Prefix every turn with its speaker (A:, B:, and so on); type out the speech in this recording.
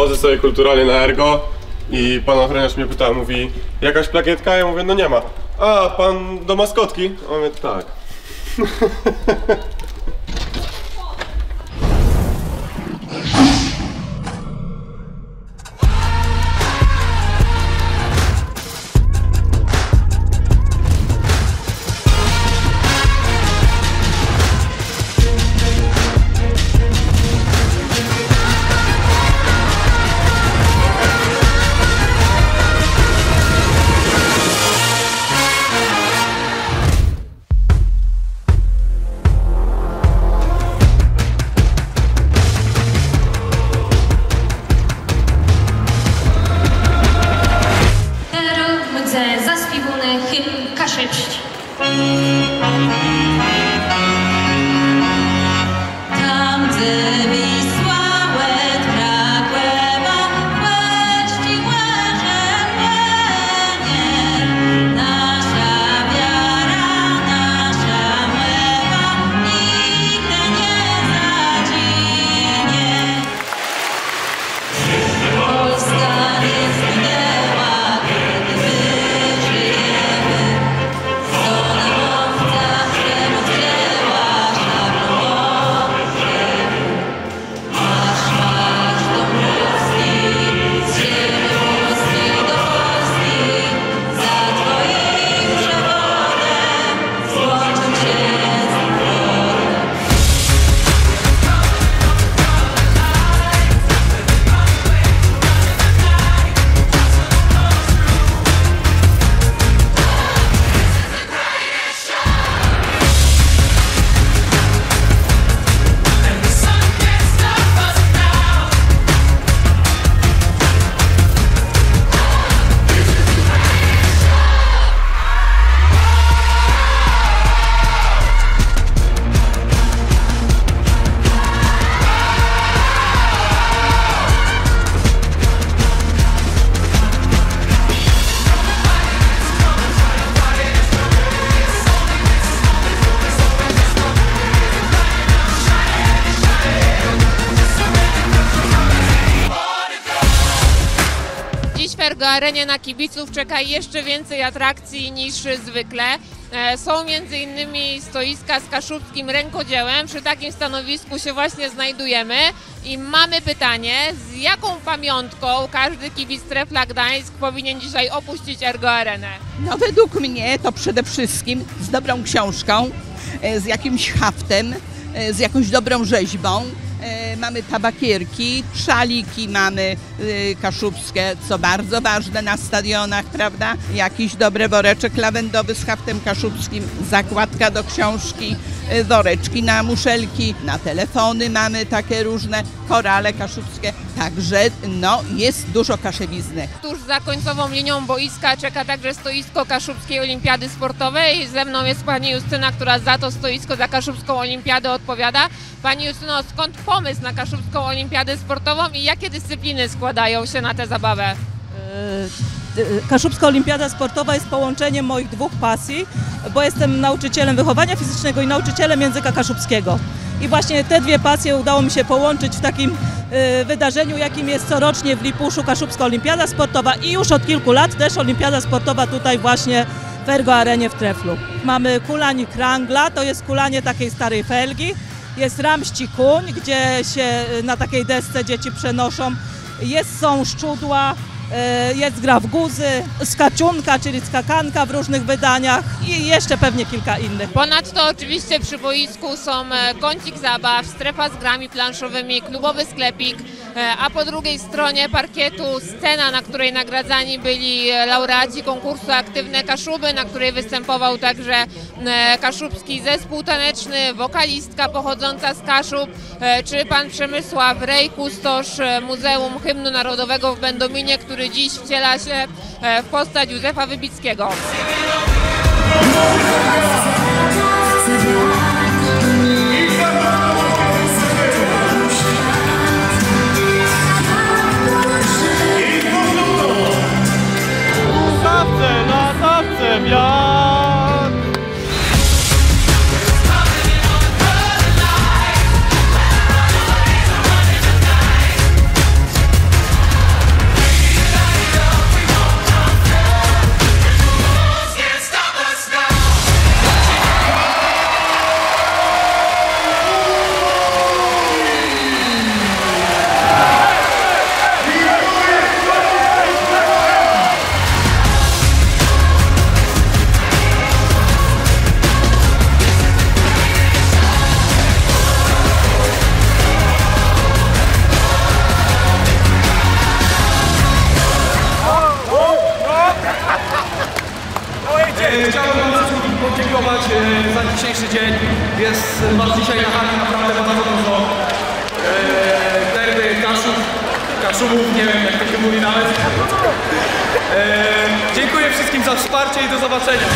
A: Chodzę sobie kulturalnie na ergo i pan ochroniarz mnie pyta, mówi jakaś plakietka? Ja mówię, no nie ma. A, pan do maskotki? On mówi, tak.
B: gente. Ergo Arenie na kibiców czeka jeszcze więcej atrakcji niż zwykle. E, Są między innymi stoiska z kaszubskim rękodziełem. Przy takim stanowisku się właśnie znajdujemy i mamy pytanie, z jaką pamiątką każdy kibic Trefla Gdańsk powinien dzisiaj opuścić Ergo Arenę?
C: No według mnie to przede wszystkim z dobrą książką, e, z jakimś haftem, e, z jakąś dobrą rzeźbą. Mamy tabakierki, szaliki mamy e, kaszubskie, co bardzo ważne na stadionach, prawda? Jakiś dobry woreczek lawendowy z haftem kaszubskim, zakładka do książki, woreczki na muszelki, na telefony mamy takie różne, korale kaszubskie. Także no, jest dużo kaszewizny.
B: Tuż za końcową linią boiska czeka także stoisko Kaszubskiej Olimpiady Sportowej. Ze mną jest pani Justyna, która za to stoisko, za Kaszubską Olimpiadę odpowiada. Pani Justyno, skąd pomysł na Kaszubską Olimpiadę Sportową i jakie dyscypliny składają się na tę zabawę?
D: E, Kaszubska Olimpiada Sportowa jest połączeniem moich dwóch pasji, bo jestem nauczycielem wychowania fizycznego i nauczycielem języka kaszubskiego. I właśnie te dwie pasje udało mi się połączyć w takim e, wydarzeniu, jakim jest corocznie w Lipuszu Kaszubska Olimpiada Sportowa i już od kilku lat też Olimpiada Sportowa tutaj właśnie w Ergo Arenie w Treflu. Mamy kulań krangla, to jest kulanie takiej starej felgi. Jest ramści kuń, gdzie się e, na takiej desce dzieci przenoszą. Jest, są szczudła, Jest gra w guzy, skaciunka, czyli skakanka w różnych wydaniach i jeszcze pewnie kilka innych.
B: Ponadto oczywiście przy boisku są e, kącik zabaw, strefa z grami planszowymi, klubowy sklepik, e, a po drugiej stronie parkietu scena, na której nagradzani byli e, laureaci konkursu Aktywne Kaszuby, na której występował także e, kaszubski zespół taneczny, wokalistka pochodząca z Kaszub, e, czy pan Przemysław Rej, kustosz e, Muzeum Hymnu Narodowego w Będominie, który dziś wciela się e, w postać Józefa Wybickiego.
A: Stawce, na stawce, wiatr! podziękować e, za dzisiejszy dzień.
E: Jest Was dzisiaj na hali naprawdę bardzo dużo. E, derby Kaszub, Kaszubów, nie wiem jak to się mówi nawet. E, dziękuję wszystkim za wsparcie i do zobaczenia.